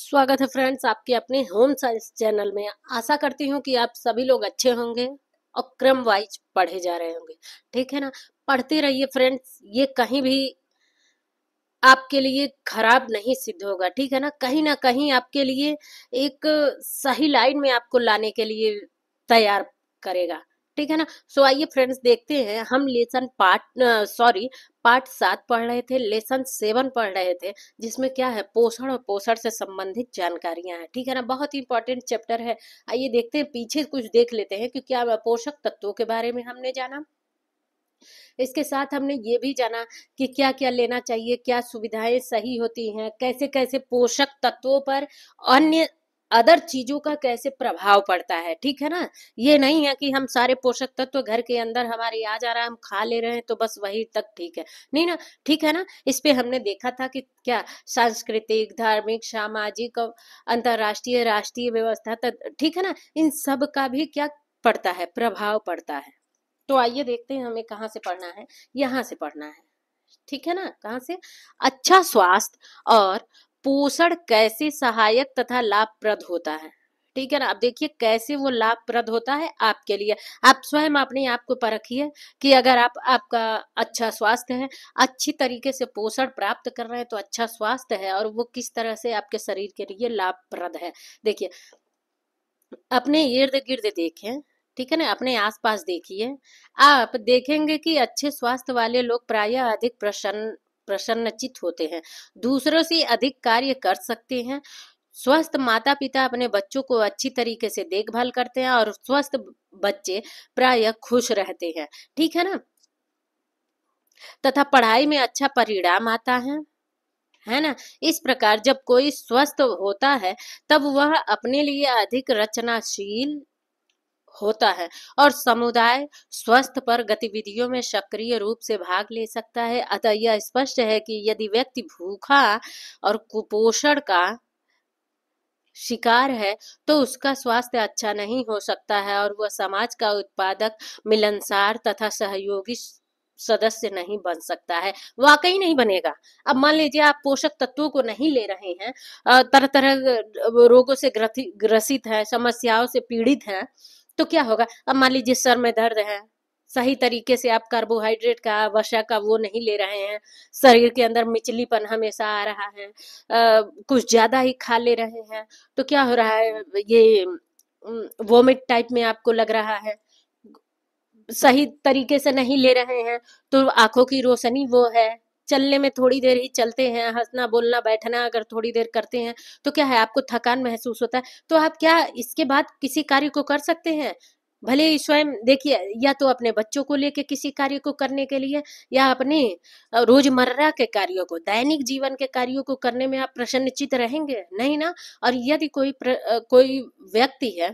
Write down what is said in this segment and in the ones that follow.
स्वागत है फ्रेंड्स आपके अपने होम साइंस चैनल में। आशा करती हूँ कि आप सभी लोग अच्छे होंगे और क्रम वाइज पढ़े जा रहे होंगे। ठीक है ना? पढ़ते रहिए फ्रेंड्स ये कहीं भी आपके लिए खराब नहीं सिद्ध होगा। ठीक है ना? कहीं ना कहीं आपके लिए एक सही लाइन में आपको लाने के लिए तैयार करेगा। ठीक है ना? सो आइए फ्रेंड्स देखते हैं, हम लेसन पार्ट सॉरी पार्ट सात पढ़ रहे थे लेसन सेवन पढ़ रहे थे, जिसमें क्या है, पोषण और पोषण से संबंधित जानकारियाँ हैं, ठीक है ना? बहुत ही इंपॉर्टेंट चैप्टर है। आइए देखते हैं, पीछे कुछ देख लेते हैं, कि क्या पोषक तत्वों के बारे में हमने जाना। इसके साथ हमने ये भी जाना, कि क्या क्या लेना चाहिए, क्या सुविधाएँ सही होती हैं कैसे कैसे पोषक तत्वों पर अन्य अदर चीज़ों का कैसे प्रभाव पड़ता है ठीक है ना? ये नहीं है कि हम सारे पोषक तत्व तो घर के अंदर हमारे आ जा रहा है हम खा ले रहे हैं तो बस वही तक ठीक है। नहीं ना ठीक है ना? इस पे हमने देखा था कि क्या सांस्कृतिक धार्मिक सामाजिक अंतरराष्ट्रीय राष्ट्रीय व्यवस्था तक ठीक है ना? इन सब का भी क्या पड़ता है प्रभाव पड़ता है। तो आइए देखते हैं हमें कहाँ से पढ़ना है यहाँ से पढ़ना है ठीक है ना? कहाँ से? अच्छा स्वास्थ्य और पोषण कैसे सहायक तथा लाभप्रद होता है? ठीक है ना? अब देखिए, कैसे वो लाभप्रद होता है आपके लिए। आप स्वयं अपने आप को परखिए कि अगर आप, आपका अच्छा स्वास्थ्य है, अच्छी तरीके से पोषण प्राप्त कर रहे हैं तो अच्छा स्वास्थ्य है और वो किस तरह से आपके शरीर के लिए लाभप्रद है। देखिए, अपने इर्द गिर्द देखें ठीक है ना? अपने आसपास देखिए। आप देखेंगे कि अच्छे स्वास्थ्य वाले लोग प्रायः अधिक प्रसन्न प्रसन्नचित होते हैं। दूसरों से अधिक कार्य कर सकते हैं। स्वस्थ माता पिता अपने बच्चों को अच्छी तरीके से देखभाल करते हैं और स्वस्थ बच्चे प्राय खुश रहते हैं। ठीक है ना? तथा पढ़ाई में अच्छा परिणाम आता है। है ना? इस प्रकार जब कोई स्वस्थ होता है, तब वह अपने लिए अधिक रचनाशील होता है और समुदाय स्वस्थ पर गतिविधियों में सक्रिय रूप से भाग ले सकता है। अतः यह स्पष्ट है कि यदि व्यक्ति भूखा और कुपोषण का शिकार है तो उसका स्वास्थ्य अच्छा नहीं हो सकता है और वह समाज का उत्पादक, मिलनसार तथा सहयोगी सदस्य नहीं बन सकता है। वाकई नहीं बनेगा। अब मान लीजिए आप पोषक तत्वों को नहीं ले रहे हैं तरह तरह रोगों से ग्रसित है, समस्याओं से पीड़ित है तो क्या होगा? अब मान लीजिए सर में दर्द है सही तरीके से आप कार्बोहाइड्रेट का वसा का वो नहीं ले रहे हैं शरीर के अंदर मिचलीपन हमेशा आ रहा है आ, कुछ ज़्यादा ही खा ले रहे हैं तो क्या हो रहा है? ये वोमिट टाइप में आपको लग रहा है सही तरीके से नहीं ले रहे हैं तो आँखों की रोशनी वो है चलने में थोड़ी देर ही चलते हैं हंसना बोलना बैठना अगर थोड़ी देर करते हैं तो क्या है आपको थकान महसूस होता है? तो आप क्या इसके बाद किसी कार्य को कर सकते हैं? भले ही स्वयं देखिए या तो अपने बच्चों को लेके किसी कार्य को करने के लिए या अपने रोज़मर्रा के कार्यों को दैनिक जीवन के कार्यों को करने में आप प्रसन्नचित रहेंगे नहीं ना? और यदि कोई प्र, कोई व्यक्ति है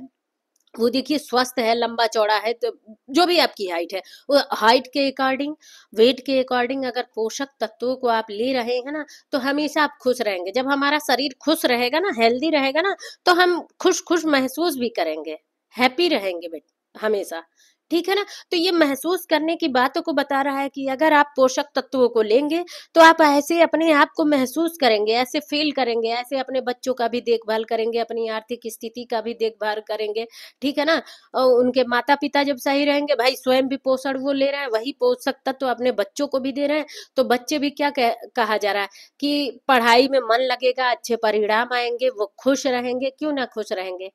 वो देखिए स्वस्थ है, लंबा चौड़ा है तो जो भी आपकी हाइट है, वो हाइट के अकॉर्डिंग वेट के अकॉर्डिंग अगर पोषक तत्वों को आप ले रहे हैं ना तो हमेशा आप खुश रहेंगे। जब हमारा शरीर खुश रहेगा ना हेल्दी रहेगा ना तो हम खुश खुश महसूस भी करेंगे। हैप्पी रहेंगे बेटे, हमेशा। ठीक है ना? तो ये महसूस करने की बातों को बता रहा है कि अगर आप पोषक तत्वों को लेंगे तो आप ऐसे अपने आप को महसूस करेंगे ऐसे फील करेंगे ऐसे अपने बच्चों का भी देखभाल करेंगे अपनी आर्थिक स्थिति का भी देखभाल करेंगे ठीक है ना? और उनके माता पिता जब सही रहेंगे भाई स्वयं भी पोषण वो ले रहे हैं वही पोषक तत्व अपने बच्चों को भी दे रहे हैं तो बच्चे भी क्या कह, कहा जा रहा है कि पढ़ाई में मन लगेगा अच्छे परिणाम आएँगे वो खुश रहेंगे क्यों ना खुश रहेंगे?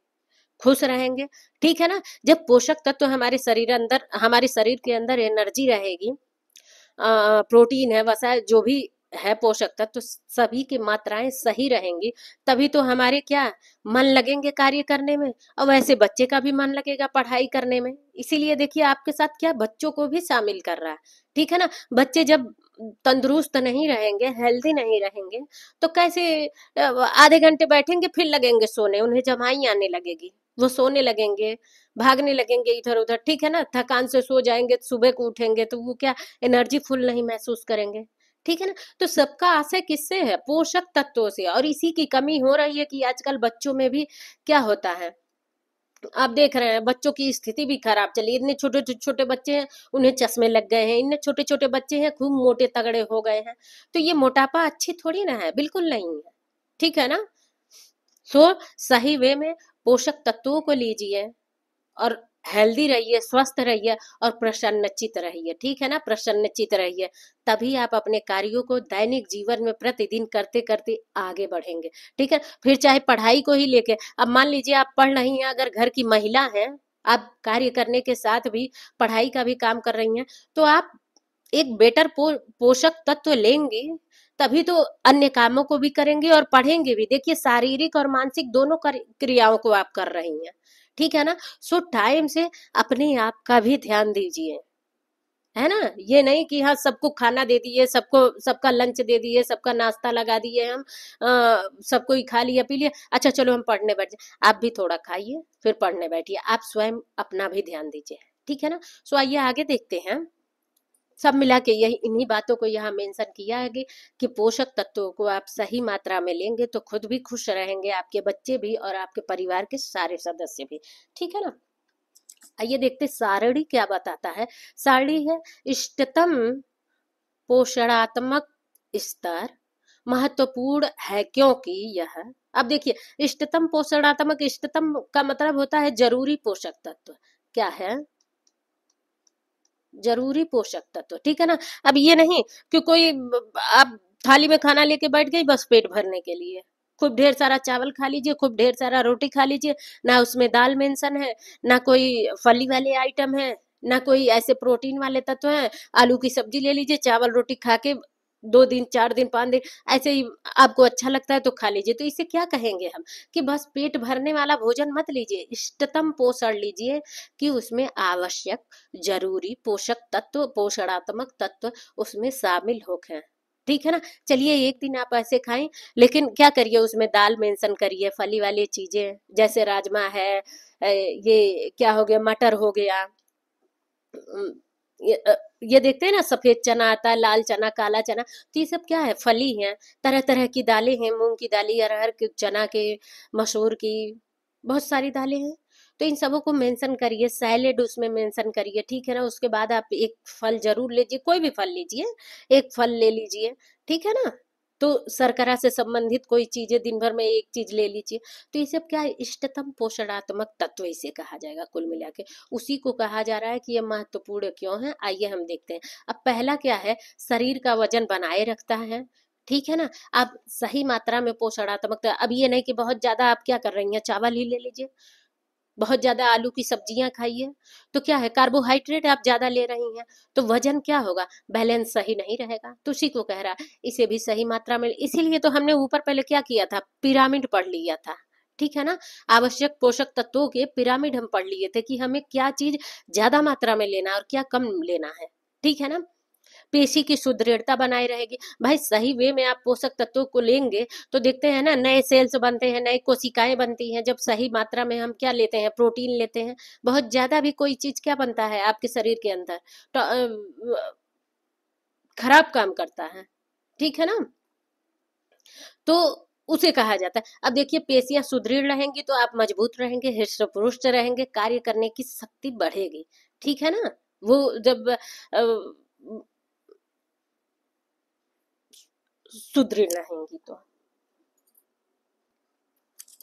खुश रहेंगे। ठीक है ना? जब पोषक तत्व तो हमारे शरीर अंदर, हमारे शरीर के अंदर एनर्जी रहेगी प्रोटीन है, वसा, जो भी है पोषक तत्व तो सभी की मात्राएँ सही रहेंगी, तभी तो हमारे क्या मन लगेंगे कार्य करने में, और वैसे बच्चे का भी मन लगेगा पढ़ाई करने में। इसीलिए देखिए, आपके साथ क्या बच्चों को भी शामिल कर रहा है। ठीक है ना? बच्चे जब तंदुरुस्त नहीं रहेंगे हेल्दी नहीं रहेंगे तो कैसे आधे घंटे बैठेंगे, फिर लगेंगे सोने, उन्हें जमाई आने लगेगी। वो सोने लगेंगे, भागने लगेंगे इधर उधर ठीक है ना? थकान से सो जाएँगे तो सुबह को उठेंगे तो वो क्या एनर्जी फुल नहीं महसूस करेंगे, ठीक है ना? तो सबका आशय किससे है? पोषक तत्वों से। और इसी की कमी हो रही है कि आजकल बच्चों में भी क्या होता है? आप देख रहे हैं, बच्चों की स्थिति भी खराब चली इतने छोटे छोटे बच्चे हैं, उन्हें चश्मे लग गए हैं। इतने छोटे छोटे बच्चे हैं, खूब मोटे तगड़े हो गए हैं। तो ये मोटापा अच्छी थोड़ी ना है, बिल्कुल नहीं है, ठीक है ना? तो सही वे में पोषक तत्वों को लीजिए और हेल्दी रहिए स्वस्थ रहिए और प्रसन्नचित रहिए ठीक है ना? प्रसन्नचित रहिए। तभी आप अपने कार्यों को दैनिक जीवन में प्रतिदिन करते करते आगे बढ़ेंगे ठीक है? फिर चाहे पढ़ाई को ही लेके अब मान लीजिए आप पढ़ रही हैं अगर घर की महिला है आप कार्य करने के साथ भी पढ़ाई का भी काम कर रही हैं तो आप एक बेटर पो, पोषक तत्व लेंगे तभी तो अन्य कामों को भी करेंगे और पढ़ेंगे भी। देखिए, शारीरिक और मानसिक दोनों क्रियाओं को आप कर रही हैं, ठीक है ना? सो टाइम से अपने आप का भी ध्यान दीजिए, है ना? ये नहीं कि हाँ सबको खाना दे दिए, सबको, सबका लंच दे दिए, सबका नाश्ता लगा दिए हम सबको ही खा लिया, पी लिया। अच्छा चलो हम पढ़ने बैठ जाए। आप भी थोड़ा खाइए, फिर पढ़ने बैठिए। आप स्वयं अपना भी ध्यान दीजिए, ठीक है ना? सो आइए, आगे देखते हैं। सब मिला के यही इन्हीं बातों को यहाँ मेंशन किया है कि, पोषक तत्वों को आप सही मात्रा में लेंगे तो खुद भी खुश रहेंगे आपके बच्चे भी और आपके परिवार के सारे सदस्य भी। ठीक है ना? आइए देखते सारणी क्या बताता है? सारणी है इष्टतम पोषणात्मक स्तर महत्वपूर्ण है क्योंकि यह अब देखिए इष्टतम पोषणात्मक इष्टतम का मतलब होता है ज़रूरी पोषक तत्व। क्या है? ज़रूरी पोषक तत्व, ठीक है ना? अब ये नहीं कि कोई आप थाली में खाना लेके बैठ गई, बस पेट भरने के लिए। खूब ढेर सारा चावल खा लीजिए, खूब ढेर सारा रोटी खा लीजिए, ना उसमें दाल मेंशन है, ना कोई फली वाले आइटम है, ना कोई ऐसे प्रोटीन वाले तत्व है, आलू की सब्ज़ी ले लीजिए, चावल रोटी खा के दो दिन, चार दिन, पाँच दिन, ऐसे ही आपको अच्छा लगता है तो खा लीजिए। तो इसे क्या कहेंगे हम कि बस पेट भरने वाला भोजन मत लीजिए, इष्टतम पोषण लीजिए कि उसमें आवश्यक, ज़रूरी पोषक तत्व, पोषणात्मक तत्व उसमें शामिल हो गए ठीक है ना? चलिए एक दिन आप ऐसे खाएँ, लेकिन क्या करिए उसमें दाल मेंशन करिए, फली वाली चीज़ें, जैसे राजमा है ये क्या हो गया, मटर हो गया ये, देखते हैं ना सफ़ेद चना आता है लाल चना काला चना तो ये सब क्या है? फली है तरह तरह की दालें हैं मूंग की दाली अरहर के चना के मसूर की बहुत सारी दालें हैं। तो इन सबों को मेंशन करिए सैलेड उसमें मेंशन करिए ठीक है ना? उसके बाद आप एक फल ज़रूर लीजिए कोई भी फल लीजिए एक फल ले लीजिए ठीक है ना? तो सरकरा से संबंधित कोई चीज़ें दिन भर में एक चीज़ ले लीजिए। तो ये सब क्या इष्टतम पोषणात्मक तत्व इसे कहा जाएगा कुल मिला के। उसी को कहा जा रहा है कि ये महत्वपूर्ण क्यों है, आइए हम देखते हैं। अब पहला क्या है? शरीर का वज़न बनाए रखता है। ठीक है ना? आप सही मात्रा में पोषणात्मक अब ये नहीं कि बहुत ज़्यादा आप क्या कर रही हैं, चावल ही ले लीजिए। बहुत ज़्यादा आलू की सब्ज़ियाँ खाइए तो क्या है कार्बोहाइड्रेट आप ज़्यादा ले रही हैं तो वज़न क्या होगा? बैलेंस सही नहीं रहेगा। तो उसी को कह रहा इसे भी सही मात्रा में, इसीलिए तो हमने ऊपर पहले क्या किया था? पिरामिड पढ़ लिया था, ठीक है ना? आवश्यक पोषक तत्वों के पिरामिड हम पढ़ लिए थे कि हमें क्या चीज़ ज़्यादा मात्रा में लेना और क्या कम लेना है, ठीक है ना? पेशी की सुदृढ़ता बनाए रहेगी। भाई, सही वे में आप पोषक तत्वों को लेंगे तो देखते हैं ना, नए सेल्स बनते हैं, नए कोशिकाएँ बनती हैं। जब सही मात्रा में हम क्या लेते हैं, प्रोटीन लेते हैं, बहुत ज़्यादा भी कोई चीज़ क्या बनता है आपके शरीर के अंदर? तो खराब काम करता है। ठीक है ना? तो उसे कहा जाता है। अब देखिए, पेशियाँ सुदृढ़ रहेंगी तो आप मज़बूत रहेंगे हृष्ट पुरुष रहेंगे, कार्य करने की शक्ति बढ़ेगी। ठीक है ना? वो जब सुदृढ़ रहेंगी तो।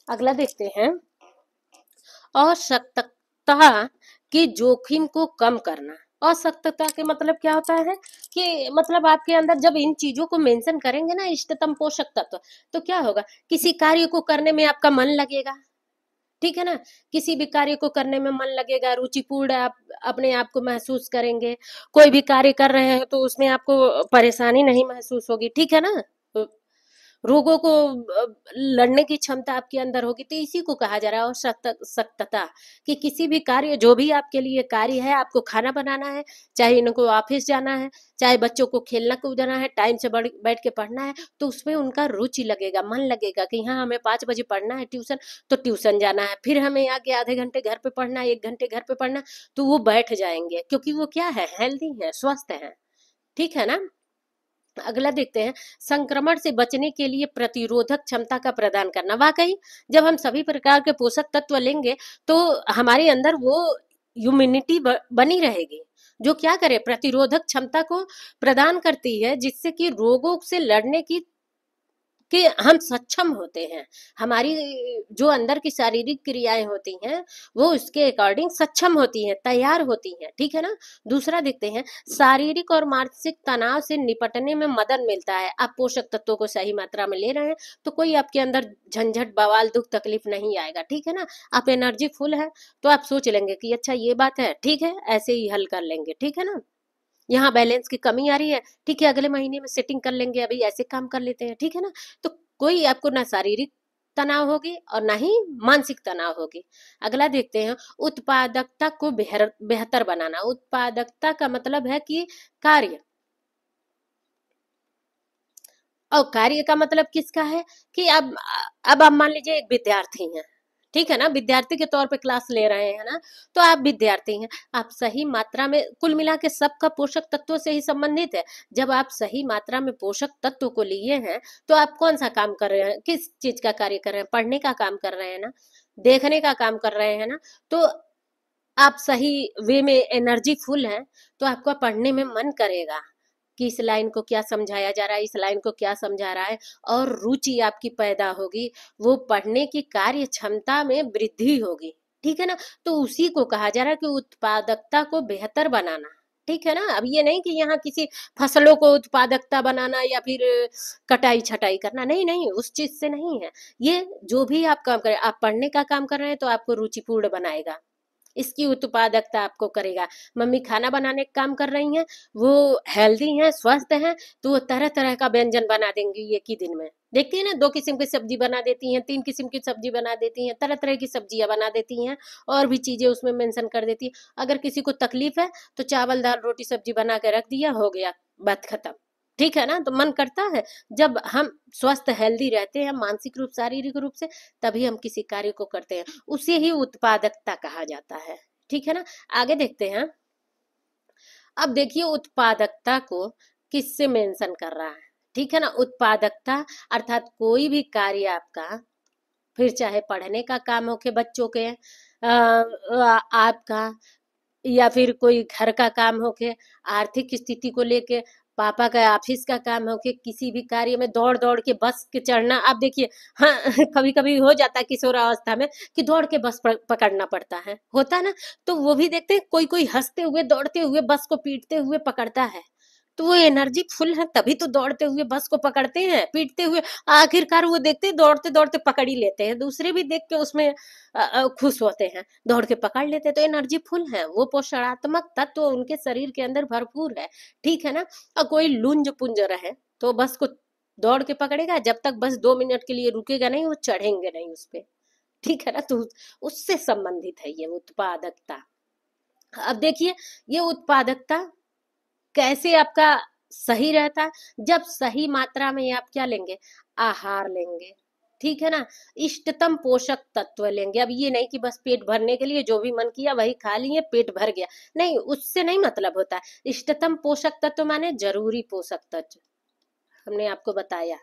अगला देखते हैं। असक्तता के जोखिम को कम करना। असक्तता के मतलब क्या होता है कि मतलब आपके अंदर जब इन चीज़ों को मेंशन करेंगे ना, इष्टतम पोषक तत्व तो क्या होगा? किसी कार्य को करने में आपका मन लगेगा। ठीक है ना? किसी भी कार्य को करने में मन लगेगा, रुचिपूर्ण आप अपने आप को महसूस करेंगे। कोई भी कार्य कर रहे हैं तो उसमें आपको परेशानी नहीं महसूस होगी, ठीक है ना? रोगों को लड़ने की क्षमता आपके अंदर होगी तो इसी को कहा जा रहा है और सख्तता कि किसी भी कार्य, जो भी आपके लिए कार्य है, आपको खाना बनाना है, चाहे इनको ऑफ़िस जाना है, चाहे बच्चों को खेलना कूदना है, टाइम से बैठ के पढ़ना है तो उसमें उनका रुचि लगेगा, मन लगेगा कि हाँ हमें पाँच बजे पढ़ना है ट्यूशन तो ट्यूशन जाना है, फिर हमें आगे आधे घंटे घर पे पढ़ना है, एक घंटे घर पे पढ़ना तो वो बैठ जाएँगे, क्योंकि वो क्या है, हेल्दी है, स्वस्थ है, ठीक है ना? अगला देखते हैं, संक्रमण से बचने के लिए प्रतिरोधक क्षमता का प्रदान करना। वाकई, जब हम सभी प्रकार के पोषक तत्व लेंगे तो हमारे अंदर वो ह्यूमिनिटी बनी रहेगी। जो क्या करे, प्रतिरोधक क्षमता को प्रदान करती है, जिससे कि रोगों से लड़ने की कि हम सक्षम होते हैं। हमारी जो अंदर की शारीरिक क्रियाएँ होती हैं, वो उसके अकॉर्डिंग सक्षम होती हैं, तैयार होती हैं, ठीक है ना? दूसरा देखते हैं, शारीरिक और मानसिक तनाव से निपटने में मदद मिलता है। आप पोषक तत्वों को सही मात्रा में ले रहे हैं तो कोई आपके अंदर झंझट, बवाल, दुख, तकलीफ़ नहीं आएगा, ठीक है ना? आप एनर्जी फुल है तो आप सोच लेंगे कि अच्छा ये बात है, ठीक है, ऐसे ही हल कर लेंगे, ठीक है ना? यहाँ बैलेंस की कमी आ रही है, ठीक है, अगले महीने में सेटिंग कर लेंगे, अभी ऐसे काम कर लेते हैं, ठीक है ना? तो कोई आपको ना शारीरिक तनाव होगी और ना ही मानसिक तनाव होगी। अगला देखते हैं, उत्पादकता को बेहतर बनाना। उत्पादकता का मतलब है कि कार्य। और कार्य का मतलब किसका है कि अब अब आप मान लीजिए एक विद्यार्थी हैं ठीक है ना? विद्यार्थी के तौर पे क्लास ले रहे हैं ना? तो आप विद्यार्थी हैं, आप सही मात्रा में कुल मिला के सबका पोषक तत्वों से ही संबंधित है। जब आप सही मात्रा में पोषक तत्व को लिए हैं तो आप कौन सा काम कर रहे हैं? किस चीज़ का कार्य कर रहे हैं? पढ़ने का काम कर रहे हैं ना? देखने का काम कर रहे हैं ना? तो आप सही वे में एनर्जी फुल है तो आपका पढ़ने में मन करेगा। कि इस लाइन को क्या समझाया जा रहा है, इस लाइन को क्या समझा रहा है और रुचि आपकी पैदा होगी, वो पढ़ने की कार्य क्षमता में वृद्धि होगी। ठीक है ना? तो उसी को कहा जा रहा है कि उत्पादकता को बेहतर बनाना। ठीक है ना? अब ये नहीं कि यहाँ किसी फ़सलों को उत्पादकता बनाना या फिर कटाई छटाई करना। नहीं नहीं, उस चीज़ से नहीं है। ये जो भी आप काम करें, आप पढ़ने का काम कर रहे हैं तो आपको रुचिपूर्ण बनाएगा। इसकी उत्पादकता आपको करेगा। मम्मी खाना बनाने का काम कर रही हैं, वो हेल्दी हैं, स्वस्थ हैं तो वो तरह तरह का व्यंजन बना देंगी एक ही दिन में। देखती है ना, दो किस्म की सब्ज़ी बना देती हैं, तीन किस्म की सब्ज़ी बना देती हैं तरह तरह की सब्ज़ियाँ बना देती हैं, और भी चीज़ें उसमें मेंशन कर देती है। अगर किसी को तकलीफ़ है तो चावल, दाल, रोटी, सब्ज़ी बना के रख दिया, हो गया, बात खत्म। ठीक है ना? तो मन करता है जब हम स्वस्थ हेल्दी रहते हैं मानसिक रूप शारीरिक रूप से तभी हम किसी कार्य को करते हैं। उसे ही उत्पादकता कहा जाता है। ठीक है ना? आगे देखते हैं। अब देखिए उत्पादकता को किससे मेंशन कर रहा है? ठीक है ना? उत्पादकता अर्थात कोई भी कार्य आपका फिर चाहे पढ़ने का काम हो के बच्चों के आ, आपका या फिर कोई घर का काम हो के आर्थिक स्थिति को लेके पापा का ऑफ़िस का काम हो कि किसी भी कार्य में दौड़ दौड़ के बस के चढ़ना, आप देखिए हाँ कभी कभी हो जाता है किशोर अवस्था में कि दौड़ के बस पकड़ना पड़ता है। होता ना? तो वो भी देखते हैं कोई कोई हँसते हुए, दौड़ते हुए बस को पीटते हुए पकड़ता है। तो वो एनर्जी फुल है, तभी तो दौड़ते हुए बस को पकड़ते हैं, पीटते हुए आखिरकार वो देखते दौड़ते दौड़ते पकड़ ही लेते हैं, दूसरे भी देख के उसमें खुश होते हैं, दौड़ के पकड़ लेते हैं तो एनर्जी फुल है, वो पोषणात्मक तत्व उनके शरीर के अंदर भरपूर है, ठीक है ना? और कोई लुंज पुंज रहे तो बस को दौड़ के पकड़ेगा, जब तक बस दो मिनट के लिए रुकेगा नहीं, वो चढ़ेंगे नहीं उस पर ठीक है ना? तो उससे संबंधित है ये उत्पादकता। अब देखिए, ये उत्पादकता कैसे आपका सही रहता है? जब सही मात्रा में आप क्या लेंगे? आहार लेंगे, ठीक है ना? इष्टतम पोषक तत्व लेंगे। अब ये नहीं कि बस पेट भरने के लिए जो भी मन किया वही खा लिए पेट भर गया। नहीं, उससे नहीं मतलब होता है। इष्टतम पोषक तत्व माने ज़रूरी पोषक तत्व। हमने आपको बताया।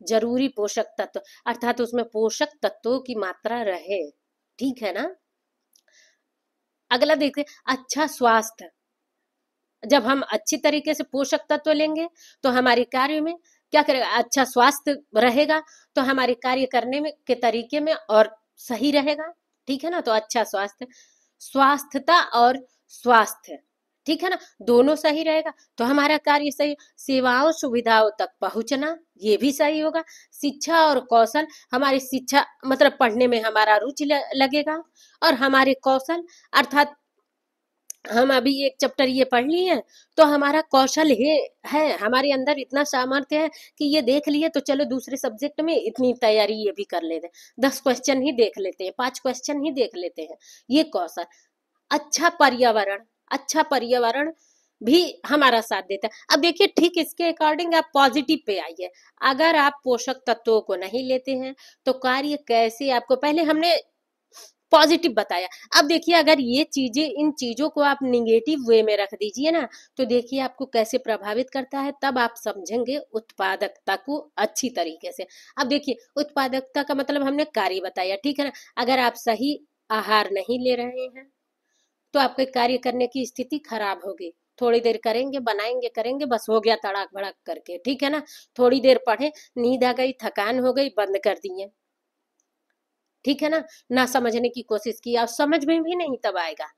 ज़रूरी पोषक तत्व, अर्थात उसमें पोषक तत्वों की मात्रा रहे, ठीक है ना? अगला देखते अच्छा स्वास्थ्य। जब हम अच्छी तरीके से पोषक तत्व लेंगे तो हमारे कार्य में क्या करेगा? अच्छा स्वास्थ्य रहेगा तो हमारे कार्य करने में, के तरीके में और सही रहेगा। ठीक है ना? तो अच्छा स्वास्थ्य, स्वास्थ्यता और स्वास्थ्य। ठीक है ना? दोनों सही रहेगा तो हमारा कार्य सही। सेवाओं, सुविधाओं तक पहुँचना, ये भी सही होगा। शिक्षा और कौशल, हमारी शिक्षा मतलब पढ़ने में हमारा रुचि लगेगा। और हमारे कौशल, अर्थात हम अभी एक चैप्टर ये पढ़ लिए हैं तो हमारा कौशल है है, हमारे अंदर इतना सामर्थ्य है कि ये देख लिए तो चलो दूसरे सब्जेक्ट में इतनी तैयारी ये भी कर लेते हैं। दस क्वेश्चन ही देख लेते हैं, पाँच क्वेश्चन ही देख लेते हैं, ये कौशल। अच्छा पर्यावरण अच्छा पर्यावरण भी हमारा साथ देता है। अब देखिए, ठीक इसके अकॉर्डिंग आप पॉजिटिव पे आइए। अगर आप पोषक तत्वों को नहीं लेते हैं तो कार्य कैसे आपको, पहले हमने पॉजिटिव बताया। अब देखिए, अगर ये चीज़ें, इन चीज़ों को आप निगेटिव वे में रख दीजिए ना तो देखिए आपको कैसे प्रभावित करता है, तब आप समझेंगे उत्पादकता को अच्छी तरीके से। अब देखिए, उत्पादकता का मतलब हमने कार्य बताया, ठीक है ना? अगर आप सही आहार नहीं ले रहे हैं तो आपके कार्य करने की स्थिति खराब होगी। थोड़ी देर करेंगे, बनाएँगे, करेंगे, बस हो गया तड़ाक भड़क करके, ठीक है ना? थोड़ी देर पढ़े, नींद आ गई, थकान हो गई, बंद कर दिए। ठीक है ना? ना समझने की कोशिश की और समझ में भी नहीं तब आएगा।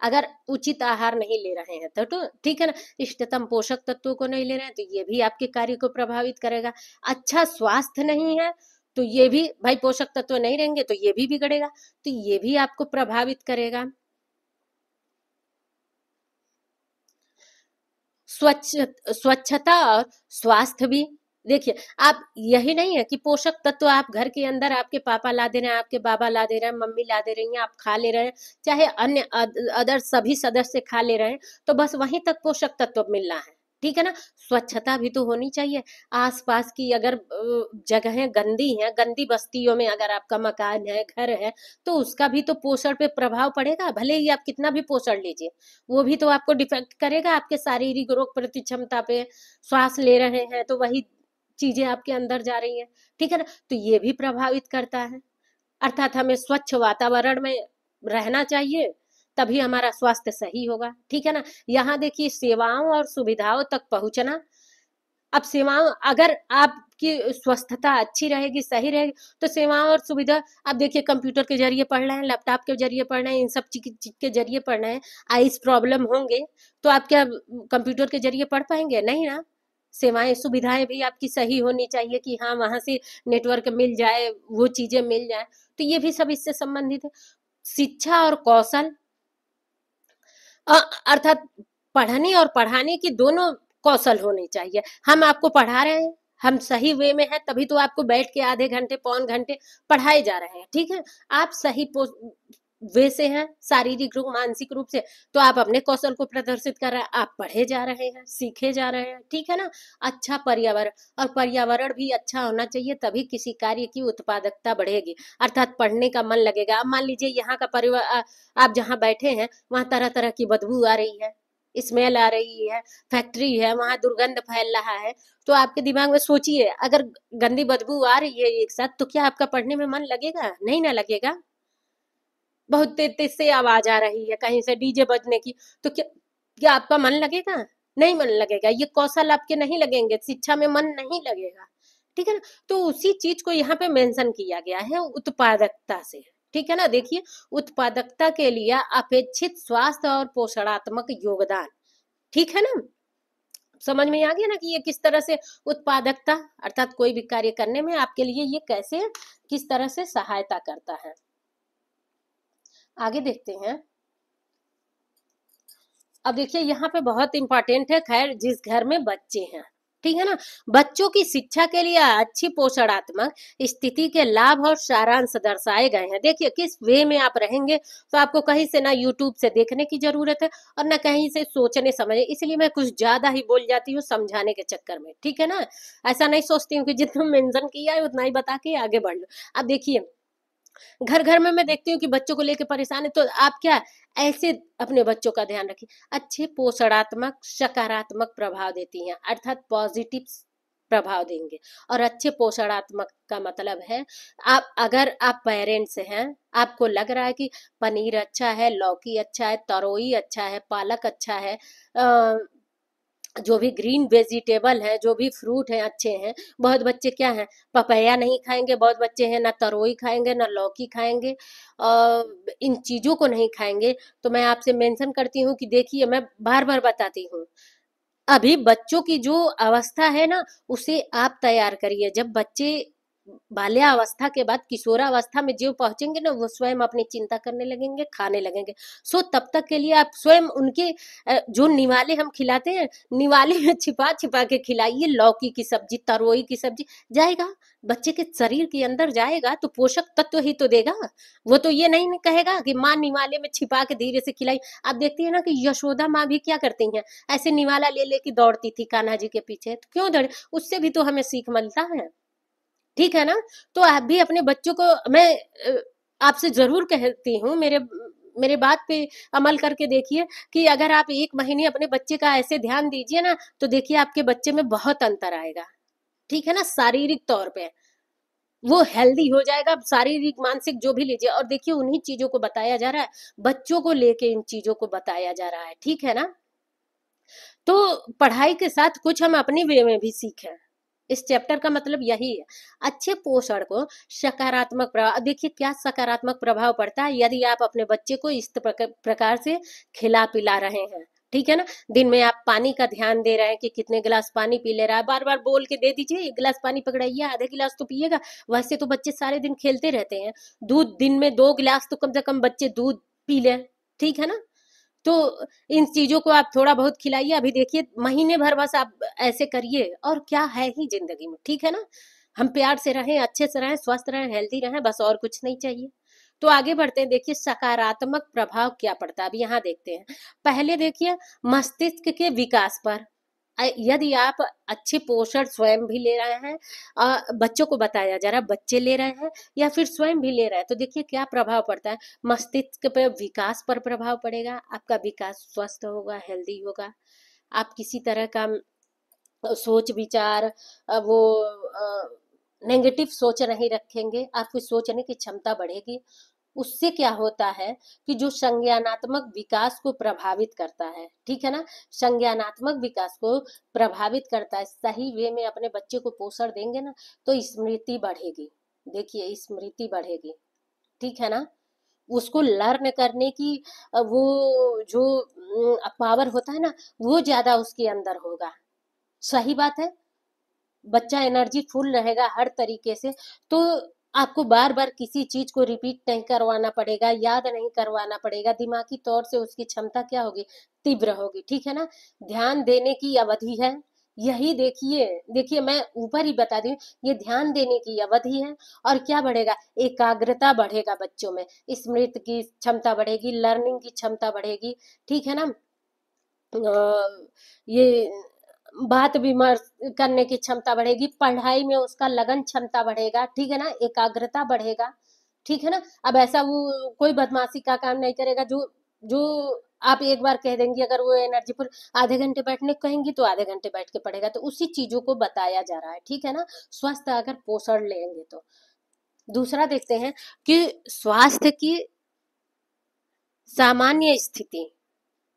अगर उचित आहार नहीं ले रहे हैं तो, तो ठीक है ना? इष्टतम पोषक तत्वों को नहीं ले रहे हैं तो ये भी आपके कार्य को प्रभावित करेगा। अच्छा स्वास्थ्य नहीं है तो ये भी भाई पोषक तत्व नहीं रहेंगे तो ये भी बिगड़ेगा तो ये भी आपको प्रभावित करेगा। स्वच्छ स्वच्छता और स्वास्थ्य भी देखिए, आप यही नहीं है कि पोषक तत्व आप घर के अंदर आपके पापा ला दे रहे हैं, आपके बाबा ला दे रहे हैं, मम्मी ला दे रही हैं, आप खा ले रहे हैं, चाहे अन्य अदर सभी सदस्य खा ले रहे हैं तो बस वहीं तक पोषक तत्व मिल रहा है। ठीक है ना? स्वच्छता भी तो होनी चाहिए। आसपास की अगर जगहें गंदी हैं, गंदी बस्तियों में अगर आपका मकान है, घर है तो उसका भी तो पोषण पे प्रभाव पड़ेगा। भले ही आप कितना भी पोषण लीजिए, वो भी तो आपको डिफेक्ट करेगा, आपके शारीरिक रोग प्रति क्षमता पे श्वास ले रहे हैं तो वही चीज़ें आपके अंदर जा रही हैं, ठीक है ना? तो ये भी प्रभावित करता है। अर्थात हमें स्वच्छ वातावरण में रहना चाहिए, तभी हमारा स्वास्थ्य सही होगा, ठीक है ना? यहाँ देखिए सेवाओं और सुविधाओं तक पहुँचना। अब सेवाओं, अगर आपकी स्वस्थता अच्छी रहेगी, सही रहेगी तो सेवाओं और सुविधा आप देखिए कंप्यूटर के ज़रिए पढ़ रहे हैं, लैपटॉप के ज़रिए पढ़ रहे हैं, इन सब चीज़ के ज़रिए पढ़ रहे हैं, आइस प्रॉब्लम होंगे तो आप क्या कंप्यूटर के ज़रिए पढ़ पाएँगे? नहीं ना। सेवाएँ, सुविधाएँ भी आपकी सही होनी चाहिए कि हाँ वहाँ से नेटवर्क मिल जाए, वो चीज़ें मिल जाए। तो ये भी सब इससे संबंधित है। शिक्षा और कौशल अर्थात पढ़ने और पढ़ाने की दोनों कौशल होनी चाहिए। हम आपको पढ़ा रहे हैं, हम सही वे में है, तभी तो आपको बैठ के आधे घंटे, पौन घंटे पढ़ाए जा रहे हैं, ठीक है? आप सही वे से हैं, शारीरिक रूप, मानसिक रूप से। तो आप अपने कौशल को प्रदर्शित कर रहे हैं, आप पढ़े जा रहे हैं, सीखे जा रहे हैं, ठीक है ना? अच्छा पर्यावरण, और पर्यावरण भी अच्छा होना चाहिए, तभी किसी कार्य की उत्पादकता बढ़ेगी। अर्थात पढ़ने का मन लगेगा। अब मान लीजिए यहाँ का परिवार आप जहाँ बैठे हैं, वहाँ तरह तरह की बदबू आ रही है, स्मेल आ रही है, फैक्ट्री है, वहाँ दुर्गंध फैल रहा है तो आपके दिमाग में सोचिए, अगर गंदी बदबू आ रही है एक साथ तो क्या आपका पढ़ने में मन लगेगा? नहीं ना लगेगा? बहुत तेज तेज से आवाज़ आ रही है, कहीं से डीजे बजने की। तो क्या क्या आपका मन लगेगा? नहीं मन लगेगा। ये कौशल आपके नहीं लगेंगे, शिक्षा में मन नहीं लगेगा। ठीक है ना? तो उसी चीज़ को यहाँ पे मेंशन किया गया है उत्पादकता से। ठीक है ना? देखिए, उत्पादकता के लिए अपेक्षित स्वास्थ्य और पोषणात्मक योगदान। ठीक है ना? समझ में आ गया ना कि ये किस तरह से उत्पादकता, अर्थात कोई भी कार्य करने में आपके लिए ये कैसे, किस तरह से सहायता करता है? आगे देखते हैं। अब देखिए, यहाँ पे बहुत इंपॉर्टेंट है, खैर, जिस घर में बच्चे हैं, ठीक है ना? बच्चों की शिक्षा के लिए अच्छी पोषणात्मक स्थिति के लाभ और सारांश दर्शाए गए हैं। देखिए, किस वे में आप रहेंगे तो आपको कहीं से ना यूट्यूब से देखने की ज़रूरत है और ना कहीं से सोचने, समझने, इसलिए मैं कुछ ज़्यादा ही बोल जाती हूँ समझाने के चक्कर में, ठीक है ना? ऐसा नहीं सोचती हूँ कि जितना मेंशन किया है, उतना ही बता के आगे बढ़ लो। अब देखिए घर घर में मैं देखती हूँ कि बच्चों को लेकर परेशान है तो आप क्या ऐसे अपने बच्चों का ध्यान रखिए अच्छे पोषणात्मक, सकारात्मक प्रभाव देती हैं, अर्थात पॉजिटिव प्रभाव देंगे। और अच्छे पोषणात्मक का मतलब है, आप, अगर आप पेरेंट्स हैं, आपको लग रहा है कि पनीर अच्छा है, लौकी अच्छा है, तरोई अच्छा है, पालक अच्छा है जो भी ग्रीन वेजिटेबल है, जो भी फ्रूट है, अच्छे हैं, बहुत बच्चे क्या हैं, पपैया नहीं खाएँगे, बहुत बच्चे हैं, ना तरोई खाएँगे, ना लौकी खाएँगे, और इन चीज़ों को नहीं खाएँगे। तो मैं आपसे मेंशन करती हूँ कि देखिए, मैं बार बार बताती हूँ, अभी बच्चों की जो अवस्था है ना, उसे आप तैयार करिए। जब बच्चे बाल्यावस्था के बाद, किशोरावस्था में जो पहुँचेंगे ना, वो स्वयं अपनी चिंता करने लगेंगे, खाने लगेंगे। सो, तब तक के लिए आप स्वयं उनके जो निवाले हम खिलाते हैं, निवाले में छिपा छिपा के खिलाइए, लौकी की सब्ज़ी, तरोई की सब्ज़ी, जाएगा। बच्चे के शरीर के अंदर जाएगा तो पोषक तत्व ही तो देगा। वो तो ये नहीं कहेगा कि माँ निवाले में छिपा के धीरे से खिलाई। आप देखती है ना कि यशोदा माँ भी क्या करती हैं? ऐसे निवाला ले लेके दौड़ती थी, कान्हा जी के पीछे। तो क्यों दौड़े? उससे भी तो हमें सीख मिलता है। ठीक है ना? तो आप भी अपने बच्चों को मैं आपसे ज़रूर कहती हूँ, मेरे मेरे बात पे अमल करके देखिए कि अगर आप एक महीने अपने बच्चे का ऐसे ध्यान दीजिए ना तो देखिए आपके बच्चे में बहुत अंतर आएगा। ठीक है ना? शारीरिक तौर पे। वो हेल्दी हो जाएगा, शारीरिक, मानसिक जो भी लीजिए। और देखिए उन्हीं चीज़ों को बताया जा रहा है, बच्चों को लेके इन चीज़ों को बताया जा रहा है। ठीक है ना? तो पढ़ाई के साथ कुछ हम अपनी वे में भी सीखें। इस चैप्टर का मतलब यही है। अच्छे पोषण को सकारात्मक प्रभाव देखिए क्या सकारात्मक प्रभाव पड़ता है। यदि आप अपने बच्चे को इस प्रकार से खिला पिला रहे हैं, ठीक है ना? दिन में आप पानी का ध्यान दे रहे हैं कि कितने गिलास पानी पी ले रहा है। बार बार बोल के दे दीजिए, एक गिलास पानी पकड़ाइए, आधे गिलास तो पिएगा। वैसे तो बच्चे सारे दिन खेलते रहते हैं। दूध दिन में दो गिलास तो कम से कम बच्चे दूध पी ले, ठीक है ना? तो इन चीज़ों को आप थोड़ा बहुत खिलाइए। अभी देखिए, महीने भर बस आप ऐसे करिए और क्या है ही ज़िंदगी में, ठीक है ना? हम प्यार से रहें, अच्छे से रहें, स्वस्थ रहें हेल्दी रहें, बस और कुछ नहीं चाहिए। तो आगे बढ़ते हैं, देखिए सकारात्मक प्रभाव क्या पड़ता है? अभी यहाँ देखते हैं। पहले देखिए, मस्तिष्क के विकास पर यदि आप अच्छे पोषण स्वयं भी ले रहे हैं बच्चों को बताया जा रहा है, बच्चे ले रहे हैं या फिर स्वयं भी ले रहे हैं तो देखिए क्या प्रभाव पड़ता है। मस्तिष्क पर विकास पर प्रभाव पड़ेगा, आपका विकास स्वस्थ होगा, हेल्दी होगा। आप किसी तरह का सोच विचार वो नेगेटिव सोच नहीं रखेंगे, आपकी सोचने की क्षमता बढ़ेगी। उससे क्या होता है कि जो संज्ञानात्मक विकास को प्रभावित करता है, ठीक है ना? संज्ञानात्मक विकास को प्रभावित करता है, सही वे में अपने बच्चे को पोषण देंगे ना तो स्मृति बढ़ेगी। देखिए, स्मृति बढ़ेगी, ठीक है ना? उसको लर्न करने की वो जो पावर होता है ना, वो ज़्यादा उसके अंदर होगा। सही बात है? बच्चा एनर्जी फुल रहेगा हर तरीके से तो आपको बार बार किसी चीज़ को रिपीट नहीं करवाना पड़ेगा, याद नहीं करवाना पड़ेगा, दिमागी तौर से उसकी क्षमता क्या होगी? तीव्र होगी, ठीक है ना? ध्यान देने की अवधि है, यही देखिए देखिए मैं ऊपर ही बता दी ये ध्यान देने की अवधि है और क्या बढ़ेगा? एकाग्रता बढ़ेगा बच्चों में, स्मृति की क्षमता बढ़ेगी लर्निंग की क्षमता बढ़ेगी, ठीक है ना? ये बात विमर्श करने की क्षमता बढ़ेगी, पढ़ाई में उसका लगन क्षमता बढ़ेगा, ठीक है ना? एकाग्रता बढ़ेगा, ठीक है ना? अब ऐसा वो कोई बदमाशी का काम नहीं करेगा, जो जो आप एक बार कह देंगे, अगर वो एनर्जी पर, आधे घंटे बैठने कहेंगी तो आधे घंटे बैठ के पढ़ेगा तो उसी चीज़ों को बताया जा रहा है, ठीक है ना? स्वस्थ अगर पोषण लेंगे तो। दूसरा देखते हैं कि स्वास्थ्य की सामान्य स्थिति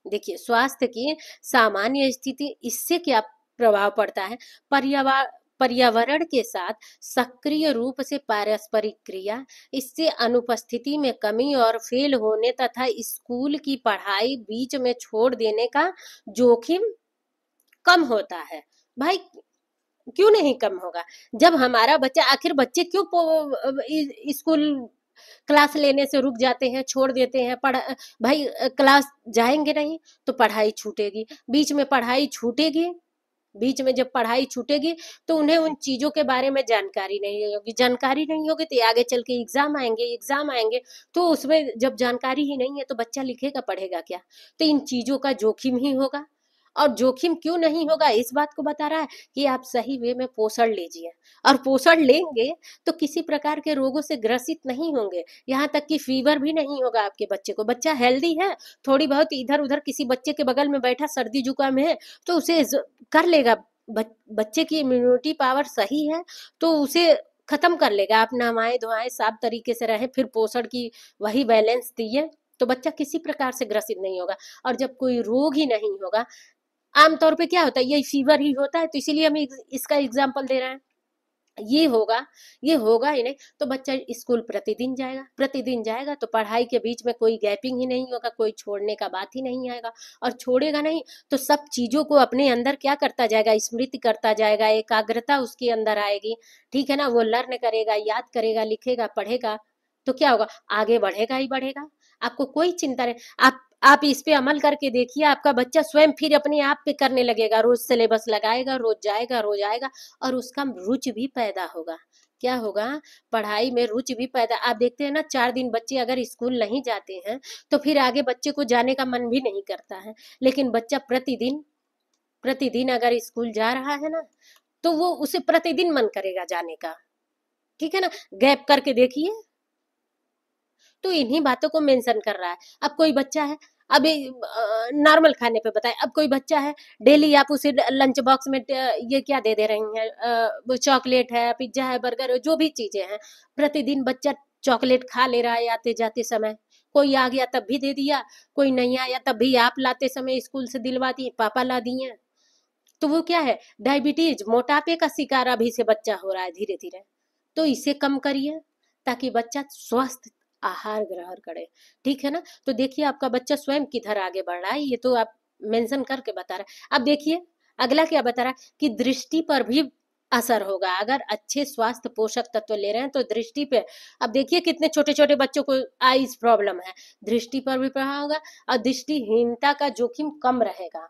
देखिए, स्वास्थ्य की सामान्य स्थिति, इससे क्या प्रभाव पड़ता है? पर्यावरण पर्यावरण के साथ सक्रिय रूप से पारस्परिक क्रिया, इससे अनुपस्थिति में कमी और फेल होने तथा स्कूल की पढ़ाई बीच में छोड़ देने का जोखिम कम होता है। भाई, क्यों नहीं कम होगा? जब हमारा बच्चा, आखिर बच्चे क्यों स्कूल क्लास लेने से रुक जाते हैं, छोड़ देते हैं, पढ़, भाई क्लास जाएँगे नहीं तो पढ़ाई छूटेगी। बीच में पढ़ाई छूटेगी, बीच में जब पढ़ाई छूटेगी तो उन्हें उन चीज़ों के बारे में जानकारी नहीं होगी। जानकारी नहीं होगी तो आगे चल के एग्ज़ाम आएँगे एग्ज़ाम आएँगे तो उसमें जब जानकारी ही नहीं है तो बच्चा लिखेगा, पढ़ेगा क्या? तो इन चीज़ों का जोखिम ही होगा। और जोखिम क्यों नहीं होगा? इस बात को बता रहा है कि आप सही वे में पोषण लीजिए। और पोषण लेंगे तो किसी प्रकार के रोगों से ग्रसित नहीं होंगे। यहाँ तक कि फीवर भी नहीं होगा आपके बच्चे को। बच्चा हेल्दी है, थोड़ी बहुत इधर उधर किसी बच्चे के बगल में बैठा सर्दी जुकाम है तो उसे कर लेगा। बच्चे की इम्यूनिटी पावर सही है तो उसे खत्म कर लेगा। आप नहवाएँ धोआएँ साफ़ तरीके से रहे, फिर पोषण की वही बैलेंस दिए तो बच्चा किसी प्रकार से ग्रसित नहीं होगा। और जब कोई रोग ही नहीं होगा आमतौर पे क्या होता है, ये फीवर ही होता है तो इसीलिए हम इसका एग्ज़ाम्पल दे रहे हैं। ये होगा ये होगा ही नहीं तो बच्चा स्कूल प्रतिदिन जाएगा प्रतिदिन जाएगा तो पढ़ाई के बीच में कोई गैपिंग ही नहीं होगा, कोई छोड़ने का बात ही नहीं आएगा, और छोड़ेगा नहीं तो सब चीज़ों को अपने अंदर क्या करता जाएगा, स्मृति करता जाएगा, एकाग्रता उसके अंदर आएगी, ठीक है ना, वो लर्न करेगा, याद करेगा, लिखेगा, पढ़ेगा तो क्या होगा, आगे बढ़ेगा ही बढ़ेगा, आपको कोई चिंता नहीं, आप आप इस पे अमल करके देखिए, आपका बच्चा स्वयं फिर अपने आप पे करने लगेगा। रोज सिलेबस लगाएगा, रोज जाएगा, रोज आएगा और उसका रुचि भी पैदा होगा। क्या होगा? पढ़ाई में रुचि भी पैदा, आप देखते हैं ना, चार दिन बच्चे अगर स्कूल नहीं जाते हैं तो फिर आगे बच्चे को जाने का मन भी नहीं करता है। लेकिन बच्चा प्रतिदिन प्रतिदिन अगर स्कूल जा रहा है ना तो वो उसे प्रतिदिन मन करेगा जाने का। ठीक है ना? गैप करके देखिए। तो इन्हीं बातों को मेंशन कर रहा है। अब कोई बच्चा है अभी नॉर्मल खाने पे बताए। अब कोई बच्चा है, डेली आप उसे लंच बॉक्स में ये क्या दे दे रही हैं? चॉकलेट है, पिज्जा है, बर्गर है, जो भी चीज़ें हैं, प्रतिदिन बच्चा चॉकलेट खा ले रहा है आते जाते समय। कोई आ गया, तब भी दे दिया, कोई नहीं आया, तब भी आप लाते समय स्कूल से दिलवा दिए, पापा ला दिए। तो वो क्या है, डायबिटीज़, मोटापे का शिकार अभी से बच्चा हो रहा है धीरे धीरे तो इसे कम करिए, ताकि बच्चा स्वस्थ आहार ग्रहण करे। ठीक है ना? तो देखिए, आपका बच्चा स्वयं किधर आगे बढ़ रहा है, ये तो आप मेंशन करके बता रहे अब देखिए, अगला क्या बता रहा है कि दृष्टि पर भी असर होगा। अगर अच्छे स्वास्थ्य पोषक तत्व ले रहे हैं तो दृष्टि पे अब देखिए, कितने छोटे छोटे बच्चों को आईज प्रॉब्लम है। दृष्टि पर भी प्रभाव होगा और दृष्टिहीनता का जोखिम कम रहेगा।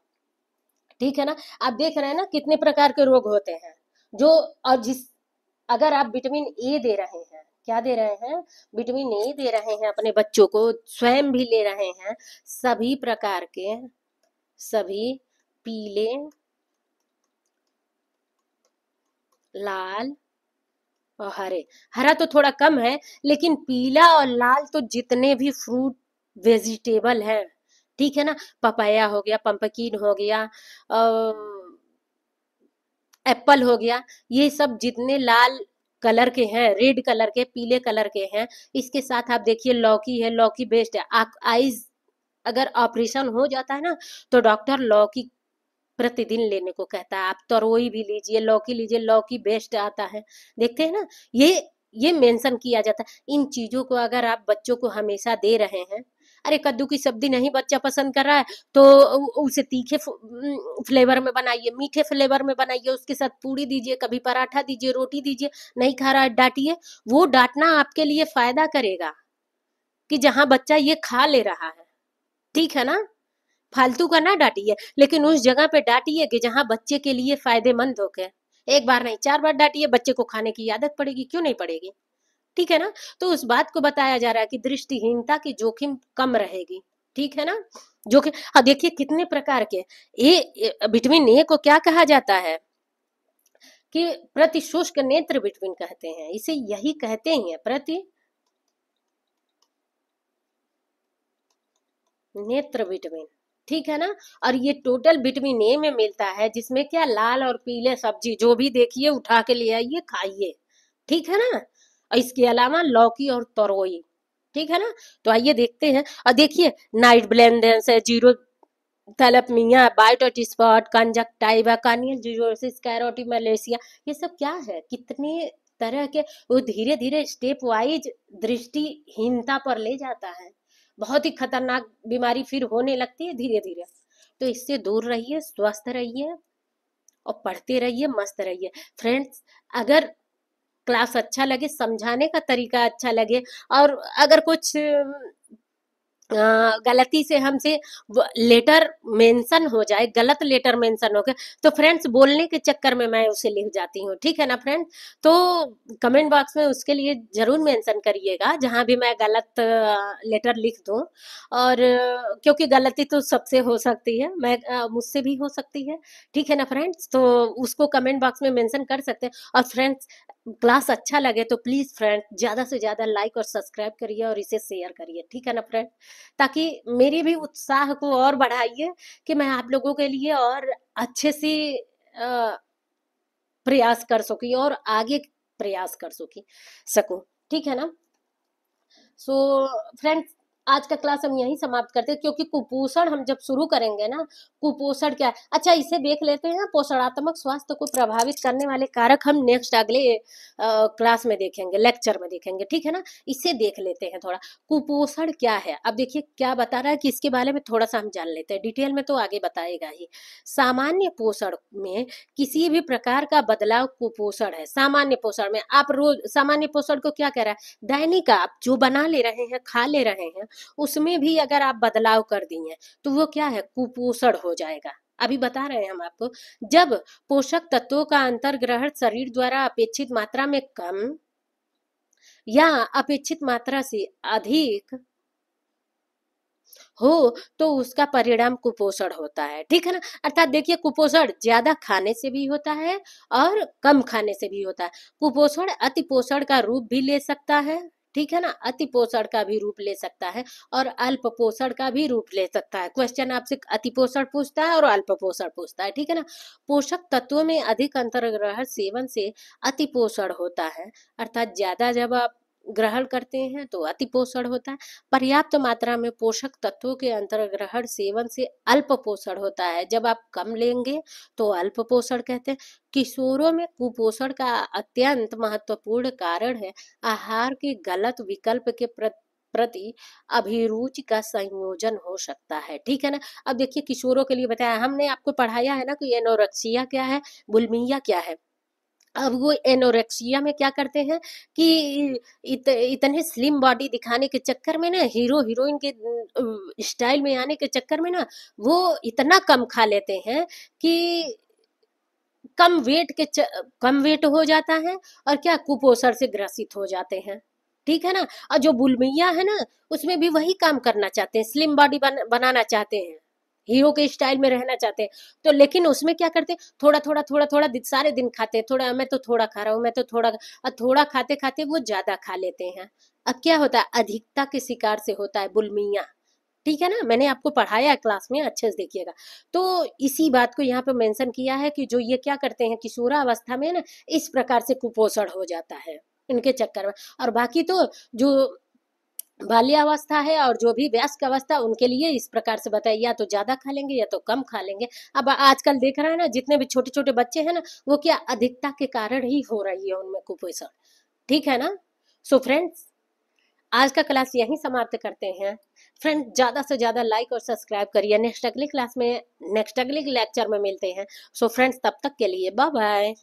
ठीक है ना? आप देख रहे हैं ना, कितने प्रकार के रोग होते हैं, जो और जिस अगर आप विटामिन ए दे रहे हैं क्या दे रहे हैं? विटामिन ए दे रहे हैं अपने बच्चों को, स्वयं भी ले रहे हैं। सभी प्रकार के, सभी पीले, लाल और हरे। हरा तो थोड़ा कम है, लेकिन पीला और लाल तो जितने भी फ्रूट वेजिटेबल है, ठीक है ना? पपाया हो गया पंपकीन हो गया और एप्पल हो गया, ये सब जितने लाल कलर के हैं, रेड कलर के, पीले कलर के हैं। इसके साथ आप देखिए लौकी है, लौकी बेस्ट है आईज अगर ऑपरेशन हो जाता है ना तो डॉक्टर लौकी प्रतिदिन लेने को कहता है। आप तरोई भी लीजिए, लौकी लीजिए, लौकी बेस्ट आता है। देखते हैं ना, ये ये मेंशन किया जाता है। इन चीज़ों को अगर आप बच्चों को हमेशा दे रहे हैं अरे कद्दू की सब्ज़ी नहीं बच्चा पसंद कर रहा है तो उसे तीखे फ्लेवर में बनाइए, मीठे फ्लेवर में बनाइए, उसके साथ पूड़ी दीजिए, कभी पराठा दीजिए, रोटी दीजिए, नहीं खा रहा है, डांटिए, वो डांटना आपके लिए फ़ायदा करेगा कि जहाँ बच्चा ये खा ले रहा है। ठीक है ना? फालतू का ना डांटिए, लेकिन उस जगह पे डांटिए कि जहाँ बच्चे के लिए फ़ायदेमंद हो के एक बार नहीं, चार बार डांटिए, बच्चे को खाने की आदत पड़ेगी, क्यों नहीं पड़ेगी? ठीक है ना? तो उस बात को बताया जा रहा है कि दृष्टिहीनता की जोखिम कम रहेगी, ठीक है ना? जो कि हाँ देखिए कितने प्रकार के ए विटामिन ए को क्या कहा जाता है? कि प्रति शुष्क नेत्र विटामिन कहते हैं। इसे यही कहते ही है, प्रति नेत्र विटामिन ठीक है ना? और ये टोटल विटामिन ए में मिलता है, जिसमें क्या लाल और पीले सब्ज़ी जो भी देखिए उठा के ले आइए, खाइए, ठीक है ना? और इसके अलावा लौकी और तरोई। ठीक है ना? तो आइए देखते हैं। और देखिए नाइट ब्लेंडेंस है, xerophthalmia Bitot's spot conjunctiva corneal xerosis keratomalacia ये सब क्या है? कितने तरह के वो धीरे धीरे स्टेप वाइज दृष्टिहीनता पर ले जाता है। बहुत ही खतरनाक बीमारी फिर होने लगती है धीरे धीरे तो इससे दूर रहिए, स्वस्थ रहिए और पढ़ते रहिए, मस्त रहिए। फ्रेंड्स अगर क्लास अच्छा लगे समझाने का तरीका अच्छा लगे और अगर कुछ गलती से हमसे लेटर मेंशन हो जाए, गलत लेटर मेंशन हो गया तो फ्रेंड्स बोलने के चक्कर में मैं उसे लिख जाती हूँ, ठीक है ना फ्रेंड्स? तो कमेंट बॉक्स में उसके लिए ज़रूर मेंशन करिएगा, जहाँ भी मैं गलत लेटर लिख दूँ, और क्योंकि गलती तो सबसे हो सकती है, मैं मुझसे भी हो सकती है, ठीक है ना फ्रेंड्स? तो उसको कमेंट बॉक्स में मेंशन कर सकते हैं, और फ्रेंड्स, क्लास अच्छा लगे तो प्लीज़ फ्रेंड ज़्यादा से ज़्यादा लाइक और सब्सक्राइब करिए और इसे शेयर करिए, ठीक है ना फ्रेंड ताकि मेरे भी उत्साह को और बढ़ाइए कि मैं आप लोगों के लिए और अच्छे से प्रयास कर सकी और आगे प्रयास कर सकी सकूँ। ठीक है ना? सो so, फ्रेंड्स आज का क्लास हम यहीं समाप्त करते हैं, क्योंकि कुपोषण हम जब शुरू करेंगे ना, कुपोषण क्या है? अच्छा इसे देख लेते हैं पोषणात्मक स्वास्थ्य को प्रभावित करने वाले कारक हम नेक्स्ट अगले क्लास में देखेंगे लेक्चर में देखेंगे, ठीक है ना? इसे देख लेते हैं थोड़ा। कुपोषण क्या है? अब देखिए, क्या बता रहा है कि इसके बारे में थोड़ा सा हम जान लेते हैं। डिटेल में तो आगे बताएगा ही। सामान्य पोषण में किसी भी प्रकार का बदलाव कुपोषण है। सामान्य पोषण में आप रोज, सामान्य पोषण को क्या कह रहा है? दैनिक आप जो बना ले रहे हैं, खा ले रहे हैं उसमें भी अगर आप बदलाव कर दिए तो वो क्या है? कुपोषण हो जाएगा। अभी बता रहे हैं हम आपको, जब पोषक तत्वों का अंतर्ग्रहण शरीर द्वारा अपेक्षित मात्रा में कम या अपेक्षित मात्रा से अधिक हो तो उसका परिणाम कुपोषण होता है। ठीक है ना? अर्थात देखिए, कुपोषण ज़्यादा खाने से भी होता है और कम खाने से भी होता है। कुपोषण अति पोषण का रूप भी ले सकता है। ठीक है ना? अति पोषण का भी रूप ले सकता है और अल्प पोषण का भी रूप ले सकता है। क्वेश्चन आपसे अति पोषण पूछता है और अल्प पोषण पूछता है, ठीक है ना? पोषक तत्वों में अधिक अंतर्ग्रहण सेवन से अति पोषण होता है, अर्थात ज़्यादा जब आप ग्रहण करते हैं तो अति पोषण होता है। पर्याप्त मात्रा में पोषक तत्वों के अंतर्ग्रहण सेवन से अल्प पोषण होता है। जब आप कम लेंगे तो अल्प पोषण कहते हैं। किशोरों में कुपोषण का अत्यंत महत्वपूर्ण कारण है। आहार के गलत विकल्प के प्रति प्रति अभिरुचि का संयोजन हो सकता है। ठीक है ना? अब देखिए किशोरों के लिए बताया। हमने आपको पढ़ाया है ना कि एनोरेक्सिया क्या है? बुलमिया क्या है? अब वो एनोरेक्सिया में क्या करते हैं कि इत, इतने स्लिम बॉडी दिखाने के चक्कर में ना हीरो हीरोइन के स्टाइल में आने के चक्कर में ना वो इतना कम खा लेते हैं कि कम वेट के च, कम वेट हो जाता है और क्या कुपोषण से ग्रसित हो जाते हैं। ठीक है ना? और जो बुलमिया है ना उसमें भी वही काम करना चाहते हैं स्लिम बॉडी बन, बनाना चाहते हैं। हीरो के स्टाइल में रहना चाहते हैं। तो लेकिन उसमें क्या करते हैं? थोड़ा थोड़ा थोड़ा थोड़ा सारे दिन खाते हैं। थोड़ा, मैं तो थोड़ा खा रहा हूँ, मैं तो थोड़ा थोड़ा खाते खाते वो ज़्यादा खा लेते हैं। अब क्या होता है? अधिकता के शिकार से होता है बुलमिया। ठीक है ना? मैंने आपको पढ़ाया है क्लास में, अच्छे से देखिएगा। तो इसी बात को यहाँ पे मेंशन किया है कि जो ये क्या करते हैं किशोरा अवस्था में ना इस प्रकार से कुपोषण हो जाता है इनके चक्कर में। और बाकी तो जो बाल्यावस्था है और जो भी व्यस्क अवस्था, उनके लिए इस प्रकार से बताइए। या तो ज़्यादा खा लेंगे या तो कम खा लेंगे। अब आजकल देख रहे हैं ना, जितने भी छोटे छोटे बच्चे हैं ना, वो क्या अधिकता के कारण ही हो रही है उनमें कुपोषण। ठीक है ना? सो so फ्रेंड्स आज का क्लास यहीं समाप्त करते हैं। फ्रेंड ज़्यादा से ज़्यादा लाइक और सब्सक्राइब करिए। नेक्स्ट अगली क्लास में नेक्स्ट अगले लेक्चर में मिलते हैं। सो so फ्रेंड्स तब तक के लिए बाय बाय